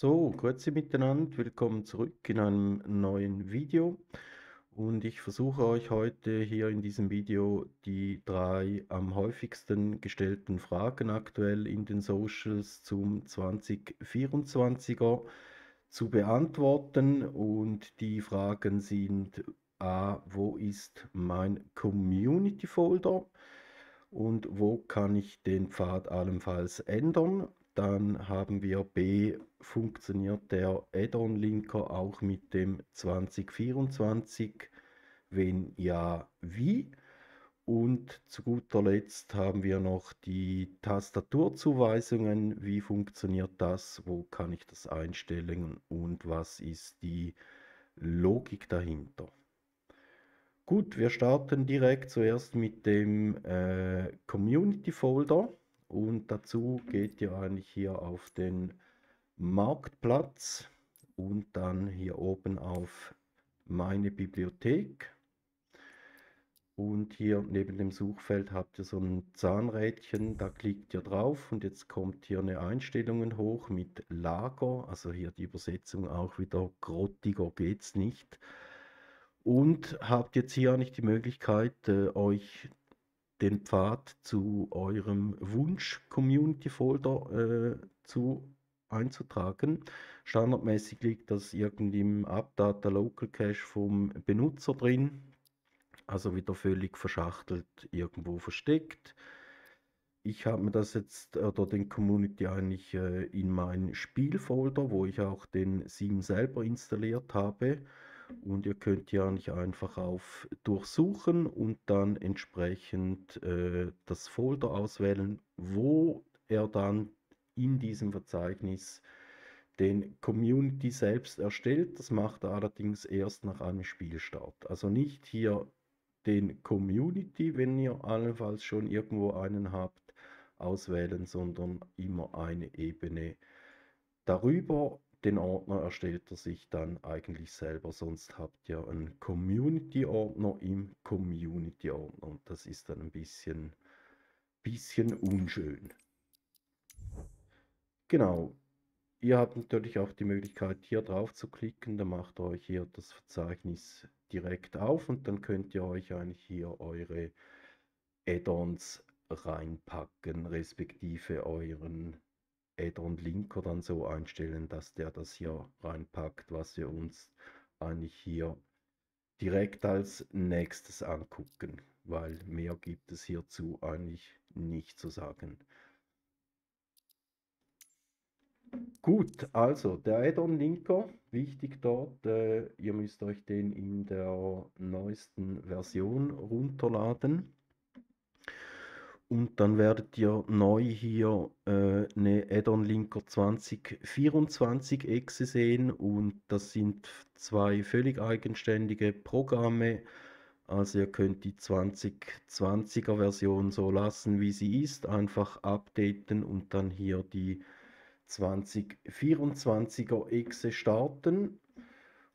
So, grüezi miteinander, willkommen zurück in einem neuen Video. Und ich versuche euch heute hier in diesem Video die drei am häufigsten gestellten Fragen aktuell in den Socials zum 2024er zu beantworten. Und die Fragen sind A, wo ist mein Community Folder? Und wo kann ich den Pfad allenfalls ändern? Dann haben wir B, funktioniert der Add-on-Linker auch mit dem 2024? Wenn ja, wie? Und zu guter Letzt haben wir noch die Tastaturzuweisungen. Wie funktioniert das? Wo kann ich das einstellen? Und was ist die Logik dahinter? Gut, wir starten direkt zuerst mit dem äh, Community Folder und dazu geht ihr eigentlich hier auf den Marktplatz und dann hier oben auf meine Bibliothek. Und hier neben dem Suchfeld habt ihr so ein Zahnrädchen, da klickt ihr drauf und jetzt kommt hier eine Einstellungen hoch mit Lager, also hier die Übersetzung auch wieder grottiger geht's nicht. Und habt jetzt hier nicht die Möglichkeit, äh, euch den Pfad zu eurem Wunsch-Community-Folder äh, zu einzutragen. Standardmäßig liegt das irgendwie im Appdata Local Cache vom Benutzer drin, also wieder völlig verschachtelt irgendwo versteckt. Ich habe mir das jetzt oder den Community eigentlich äh, in meinen Spielfolder, wo ich auch den Sim selber installiert habe, und ihr könnt ja nicht einfach auf Durchsuchen und dann entsprechend äh, das Folder auswählen, wo er dann in diesem Verzeichnis den Community selbst erstellt. Das macht er allerdings erst nach einem Spielstart. Also nicht hier den Community, wenn ihr allenfalls schon irgendwo einen habt, auswählen, sondern immer eine Ebene darüber den Ordner erstellt er sich dann eigentlich selber, sonst habt ihr einen Community-Ordner im Community-Ordner und das ist dann ein bisschen, bisschen unschön. Genau, ihr habt natürlich auch die Möglichkeit hier drauf zu klicken, dann macht euch hier das Verzeichnis direkt auf und dann könnt ihr euch eigentlich hier eure Add-ons reinpacken, respektive euren Add-on-Linker dann so einstellen, dass der das hier reinpackt, was wir uns eigentlich hier direkt als nächstes angucken, weil mehr gibt es hierzu eigentlich nicht zu sagen. Gut, also der Add-on-Linker, wichtig dort, äh, ihr müsst euch den in der neuesten Version runterladen. Und dann werdet ihr neu hier äh, eine Add-on-Linker 2024 Exe sehen und das sind zwei völlig eigenständige Programme. Also ihr könnt die 2020er Version so lassen, wie sie ist, einfach updaten und dann hier die 2024er Exe starten.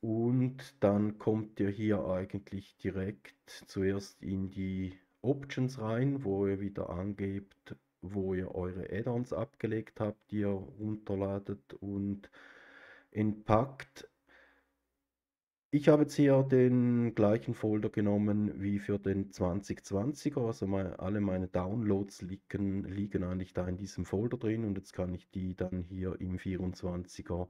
Und dann kommt ihr hier eigentlich direkt zuerst in die Options rein, wo ihr wieder angebt, wo ihr eure Add-ons abgelegt habt, die ihr runterladet und entpackt. Ich habe jetzt hier den gleichen Folder genommen wie für den 2020er, also meine, alle meine Downloads liegen, liegen eigentlich da in diesem Folder drin und jetzt kann ich die dann hier im 24er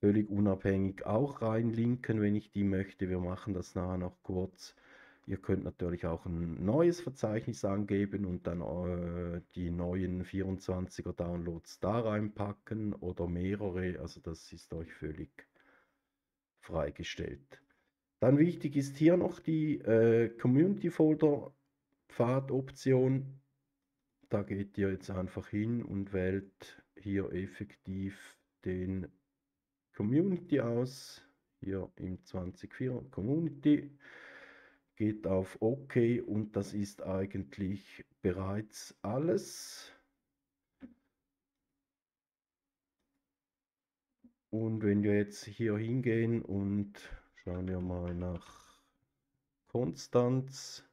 völlig unabhängig auch reinlinken, wenn ich die möchte. Wir machen das nachher noch kurz. Ihr könnt natürlich auch ein neues Verzeichnis angeben und dann äh, die neuen 24er Downloads da reinpacken oder mehrere. Also das ist euch völlig freigestellt. Dann wichtig ist hier noch die äh, Community Folder Pfad-Option. Da geht ihr jetzt einfach hin und wählt hier effektiv den Community aus. Hier im 24 Community geht auf OK und das ist eigentlich bereits alles. Und wenn wir jetzt hier hingehen und schauen wir mal nach Konstanz,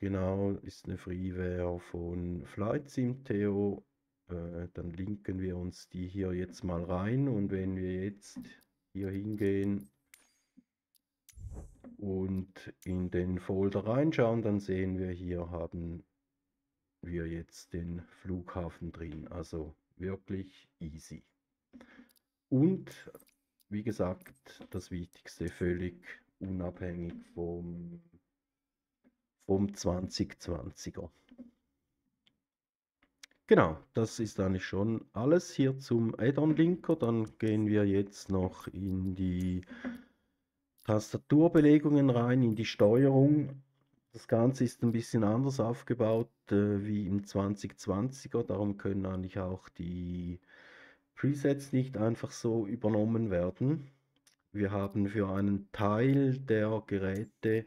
genau, ist eine Freeware von Flight Sim Theo Äh, dann linken wir uns die hier jetzt mal rein und wenn wir jetzt hier hingehen und in den Folder reinschauen, dann sehen wir hier haben wir jetzt den Flughafen drin. Also wirklich easy. Und wie gesagt, das Wichtigste völlig unabhängig vom, vom 2020er. Genau, das ist eigentlich schon alles hier zum Add-on-Linker. Dann gehen wir jetzt noch in die Tastaturbelegungen rein, in die Steuerung. Das Ganze ist ein bisschen anders aufgebaut äh, wie im 2020er. Darum können eigentlich auch die Presets nicht einfach so übernommen werden. Wir haben für einen Teil der Geräte,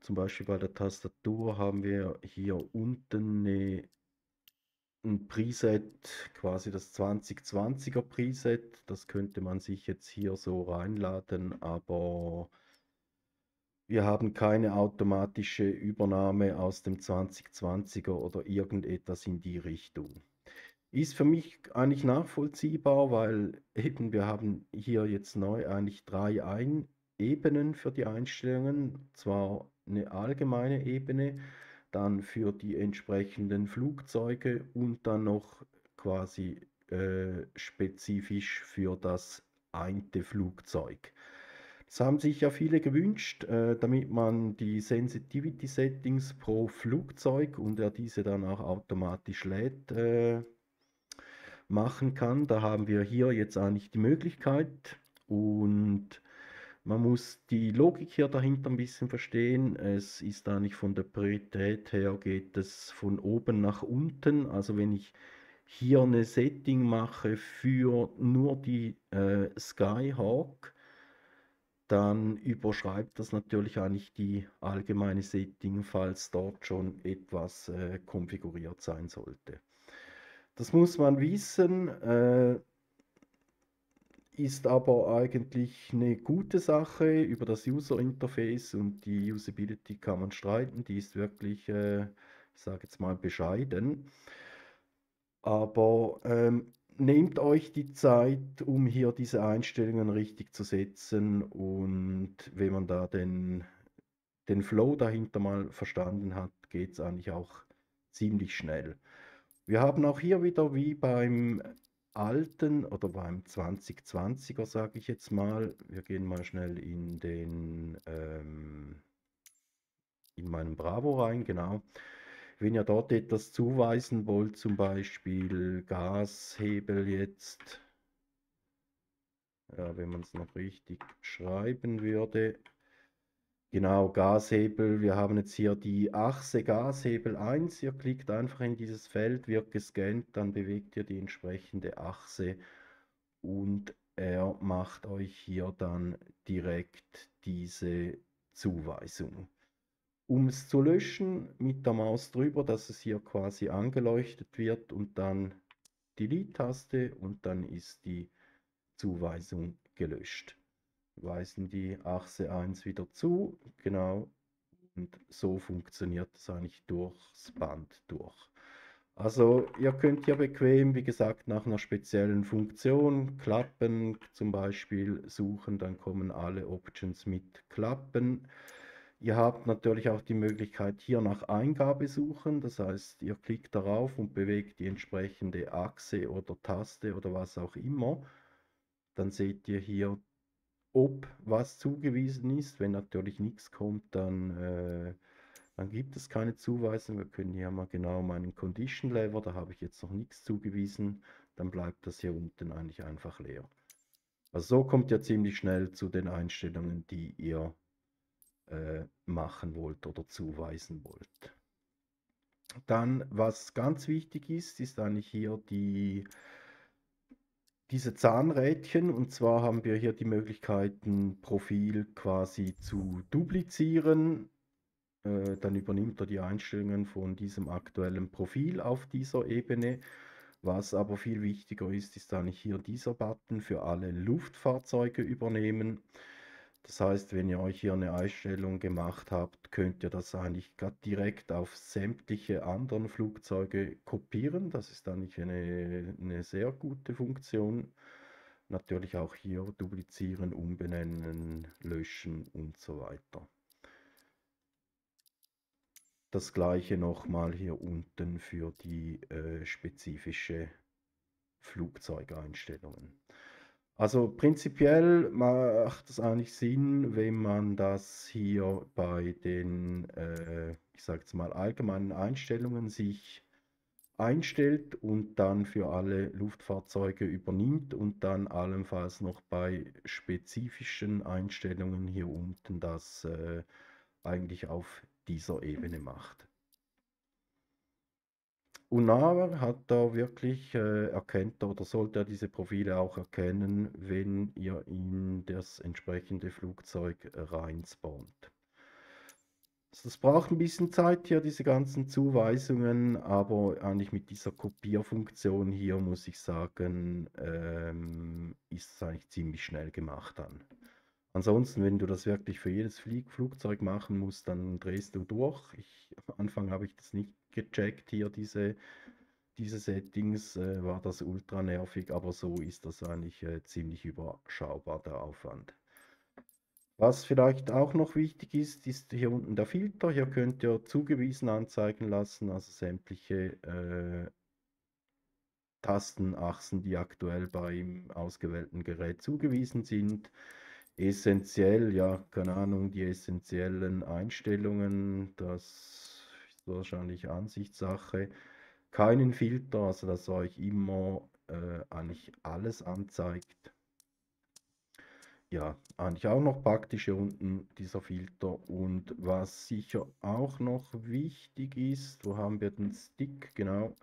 zum Beispiel bei der Tastatur, haben wir hier unten eine, ein Preset, quasi das 2020er Preset. Das könnte man sich jetzt hier so reinladen, aber wir haben keine automatische Übernahme aus dem 2020er oder irgendetwas in die Richtung. Ist für mich eigentlich nachvollziehbar, weil eben wir haben hier jetzt neu eigentlich drei Ein Ebenen für die Einstellungen. Zwar eine allgemeine Ebene, dann für die entsprechenden Flugzeuge und dann noch quasi äh, spezifisch für das einte Flugzeug. Das haben sich ja viele gewünscht, äh, damit man die Sensitivity Settings pro Flugzeug und er diese dann auch automatisch lädt, äh, machen kann. Da haben wir hier jetzt eigentlich die Möglichkeit und man muss die Logik hier dahinter ein bisschen verstehen. Es ist eigentlich von der Priorität her geht es von oben nach unten. Also wenn ich hier eine Setting mache für nur die äh, Skyhawk, dann überschreibt das natürlich eigentlich die allgemeine Setting, falls dort schon etwas äh, konfiguriert sein sollte. Das muss man wissen, äh, ist aber eigentlich eine gute Sache. Über das User Interface und die Usability kann man streiten. Die ist wirklich, äh, ich sage jetzt mal, bescheiden. Aber ähm, nehmt euch die Zeit, um hier diese Einstellungen richtig zu setzen. Und wenn man da den, den Flow dahinter mal verstanden hat, geht es eigentlich auch ziemlich schnell. Wir haben auch hier wieder wie beim alten oder beim 2020er, sage ich jetzt mal, wir gehen mal schnell in den ähm, in meinen Bravo rein, genau. Wenn ihr dort etwas zuweisen wollt, zum Beispiel Gashebel jetzt, ja, wenn man es noch richtig schreiben würde, Genau, Gashebel. Wir haben jetzt hier die Achse Gashebel 1. Ihr klickt einfach in dieses Feld, wird gescannt, dann bewegt ihr die entsprechende Achse und er macht euch hier dann direkt diese Zuweisung. Um es zu löschen, mit der Maus drüber, dass es hier quasi angeleuchtet wird und dann Delete-Taste und dann ist die Zuweisung gelöscht weisen die Achse 1 wieder zu. Genau. Und so funktioniert es eigentlich durchs Band durch. Also ihr könnt ja bequem, wie gesagt, nach einer speziellen Funktion Klappen zum Beispiel suchen, dann kommen alle Options mit Klappen. Ihr habt natürlich auch die Möglichkeit hier nach Eingabe suchen, das heißt ihr klickt darauf und bewegt die entsprechende Achse oder Taste oder was auch immer. Dann seht ihr hier ob was zugewiesen ist. Wenn natürlich nichts kommt, dann, äh, dann gibt es keine Zuweisung. Wir können hier mal genau meinen Condition Lever, da habe ich jetzt noch nichts zugewiesen. Dann bleibt das hier unten eigentlich einfach leer. Also so kommt ihr ziemlich schnell zu den Einstellungen, die ihr äh, machen wollt oder zuweisen wollt. Dann, was ganz wichtig ist, ist eigentlich hier die diese Zahnrädchen und zwar haben wir hier die Möglichkeit, ein Profil quasi zu duplizieren. Äh, dann übernimmt er die Einstellungen von diesem aktuellen Profil auf dieser Ebene. Was aber viel wichtiger ist, ist eigentlich hier dieser Button für alle Luftfahrzeuge übernehmen. Das heißt, wenn ihr euch hier eine Einstellung gemacht habt, könnt ihr das eigentlich direkt auf sämtliche anderen Flugzeuge kopieren. Das ist eigentlich eine, eine sehr gute Funktion. Natürlich auch hier duplizieren, umbenennen, löschen und so weiter. Das gleiche nochmal hier unten für die äh, spezifische Flugzeugeinstellungen. Also prinzipiell macht es eigentlich Sinn, wenn man das hier bei den, äh, ich sage jetzt mal, allgemeinen Einstellungen sich einstellt und dann für alle Luftfahrzeuge übernimmt und dann allenfalls noch bei spezifischen Einstellungen hier unten das äh, eigentlich auf dieser Ebene macht. Unava hat da wirklich äh, erkennt oder sollte er diese Profile auch erkennen, wenn ihr in das entsprechende Flugzeug äh, reinspawnt. Das braucht ein bisschen Zeit hier, diese ganzen Zuweisungen, aber eigentlich mit dieser Kopierfunktion hier muss ich sagen, ähm, ist es eigentlich ziemlich schnell gemacht dann. Ansonsten, wenn du das wirklich für jedes Flieg Flugzeug machen musst, dann drehst du durch. Ich, am Anfang habe ich das nicht gecheckt hier, diese, diese Settings, äh, war das ultra nervig, aber so ist das eigentlich äh, ziemlich überschaubar, der Aufwand. Was vielleicht auch noch wichtig ist, ist hier unten der Filter. Hier könnt ihr zugewiesen anzeigen lassen, also sämtliche äh, Tastenachsen, die aktuell beim ausgewählten Gerät zugewiesen sind essentiell, ja, keine Ahnung, die essentiellen Einstellungen, das wahrscheinlich Ansichtssache. Keinen Filter, also dass euch immer äh, eigentlich alles anzeigt. Ja, eigentlich auch noch praktisch hier unten dieser Filter. Und was sicher auch noch wichtig ist, wo haben wir den Stick? Genau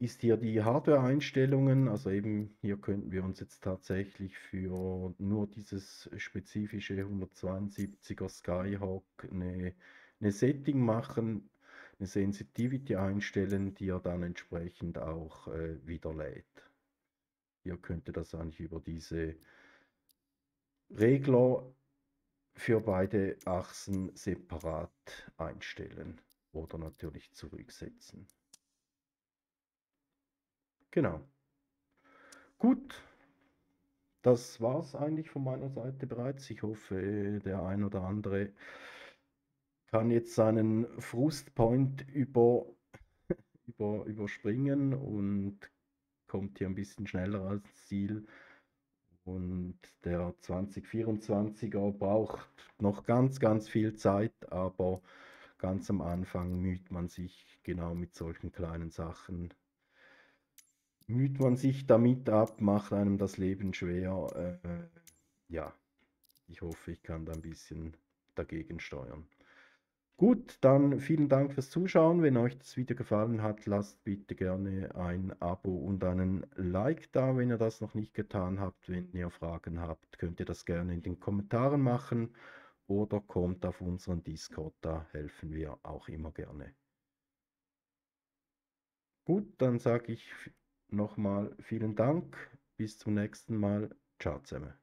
ist hier die Hardware-Einstellungen. Also eben hier könnten wir uns jetzt tatsächlich für nur dieses spezifische 172er Skyhawk eine, eine Setting machen, eine Sensitivity einstellen, die er dann entsprechend auch äh, wieder lädt. Ihr könnte das eigentlich über diese Regler für beide Achsen separat einstellen oder natürlich zurücksetzen. Genau. Gut, das war es eigentlich von meiner Seite bereits. Ich hoffe, der ein oder andere kann jetzt seinen Frustpoint über, über, überspringen und kommt hier ein bisschen schneller als Ziel. Und der 2024er braucht noch ganz, ganz viel Zeit, aber ganz am Anfang müht man sich genau mit solchen kleinen Sachen müht man sich damit ab, macht einem das Leben schwer. Äh, ja, ich hoffe, ich kann da ein bisschen dagegen steuern. Gut, dann vielen Dank fürs Zuschauen. Wenn euch das Video gefallen hat, lasst bitte gerne ein Abo und einen Like da, wenn ihr das noch nicht getan habt. Wenn ihr Fragen habt, könnt ihr das gerne in den Kommentaren machen oder kommt auf unseren Discord, da helfen wir auch immer gerne. Gut, dann sage ich nochmal vielen Dank. Bis zum nächsten Mal. Ciao zusammen.